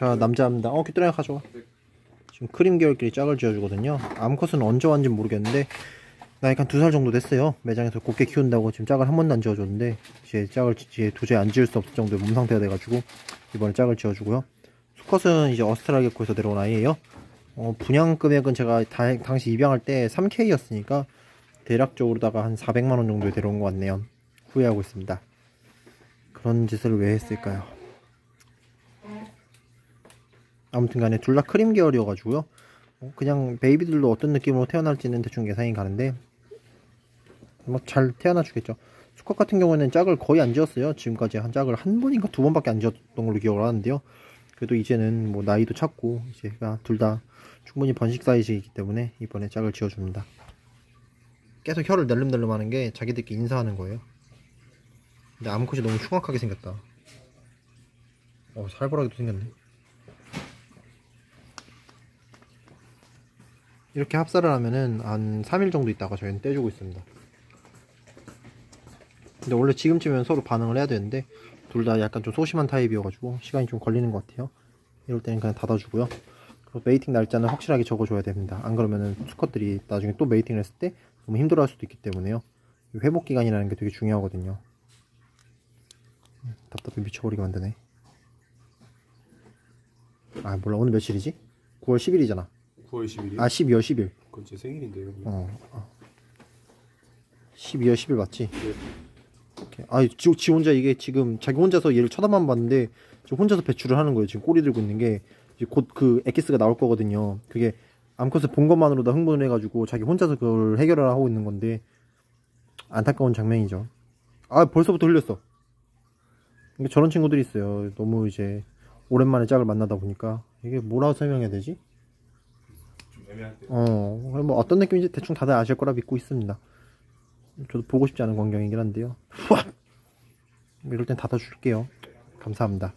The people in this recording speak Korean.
자 남자입니다. 어 귀뚜라미 가져와. 지금 크림 계열끼리 짝을 지어주거든요. 암컷은 언제 왔는지 모르겠는데 나이가 한두살 정도 됐어요. 매장에서 곱게 키운다고 지금 짝을 한 번도 안 지어줬는데 이제 짝을 이제 도저히 안 지을 수 없을 정도의 몸 상태가 돼가지고 이번에 짝을 지어주고요. 수컷은 이제 어스트라게코에서 내려온 아이예요. 어, 분양 금액은 제가 다- 당시 입양할 때 3K였으니까 대략적으로다가 한 400만원 정도에 데려온 것 같네요. 후회하고 있습니다. 그런 짓을 왜 했을까요 아무튼 간에 둘 다 크림 계열이어가지고요. 어, 그냥 베이비들도 어떤 느낌으로 태어날지는 대충 예상이 가는데 뭐 잘 태어나 주겠죠. 수컷 같은 경우에는 짝을 거의 안 지었어요. 지금까지 한 짝을 한 번인가 두 번밖에 안 지었던 걸로 기억을 하는데요. 그래도 이제는 뭐 나이도 찼고 이제가 둘다 충분히 번식 사이즈이기 때문에 이번에 짝을 지어줍니다. 계속 혀를 낼름낼름 하는 게 자기들끼리 인사하는 거예요. 근데 암컷이 너무 흉악하게 생겼다. 어, 살벌하게도 생겼네. 이렇게 합사를 하면은 한 3일 정도 있다가 저희는 떼주고 있습니다. 근데 원래 지금쯤이면 서로 반응을 해야 되는데 둘 다 약간 좀 소심한 타입이어가지고 시간이 좀 걸리는 것 같아요. 이럴 때는 그냥 닫아주고요. 그리고 mating 날짜는 확실하게 적어줘야 됩니다. 안 그러면은 수컷들이 나중에 또 mating을 했을 때 너무 힘들어할 수도 있기 때문에요. 이 회복 기간이라는 게 되게 중요하거든요. 답답해 미쳐버리게 만드네. 아 몰라 오늘 며칠이지? 9월 10일이잖아. 9월 10일이요? 아 12월 10일. 그건 제 생일인데요. 어. 어. 12월 10일 맞지? 네. 오케이. 아, 지, 지 혼자 이게 지금 자기 혼자서 얘를 쳐다만 봤는데 지금 혼자서 배출을 하는 거예요. 지금 꼬리 들고 있는 게 곧 그 엑기스가 나올 거거든요. 그게 암컷을 본 것만으로 다 흥분을 해가지고 자기 혼자서 그걸 해결을 하고 있는 건데 안타까운 장면이죠. 아, 벌써부터 흘렸어. 저런 친구들이 있어요. 너무 이제 오랜만에 짝을 만나다 보니까 이게 뭐라고 설명해야 되지? 좀 애매할 때. 어, 뭐 어떤 느낌인지 대충 다들 아실 거라 믿고 있습니다. 저도 보고 싶지 않은 광경이긴 한데요. 후압! 이럴 땐 닫아줄게요. 감사합니다.